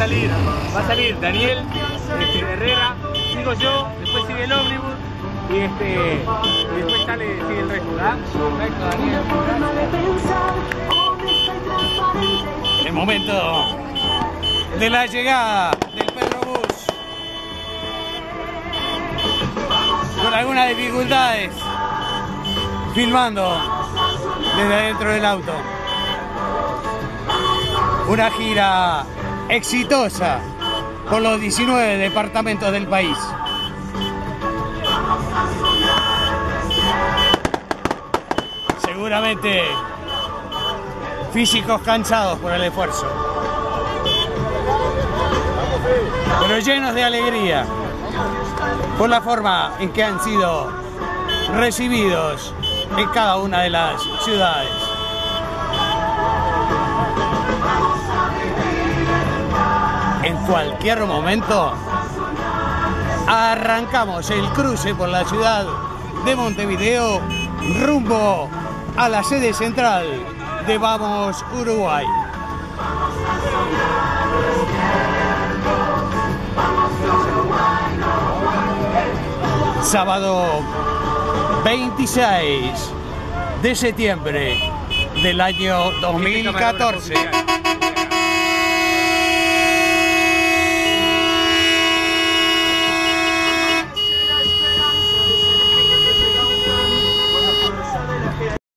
va a salir Daniel este, Herrera, sigo yo, después sigue el ómnibus y este y después sale, sigue el resto, ¿verdad? Perfecto, Daniel. El momento de la llegada del Pedro Bus. Con algunas dificultades. Filmando desde adentro del auto. Una gira exitosa por los 19 departamentos del país. Seguramente físicos cansados por el esfuerzo, pero llenos de alegría por la forma en que han sido recibidos en cada una de las ciudades. En cualquier momento arrancamos el cruce por la ciudad de Montevideo rumbo a la sede central de Vamos Uruguay. Sábado 26 de septiembre del año 2014.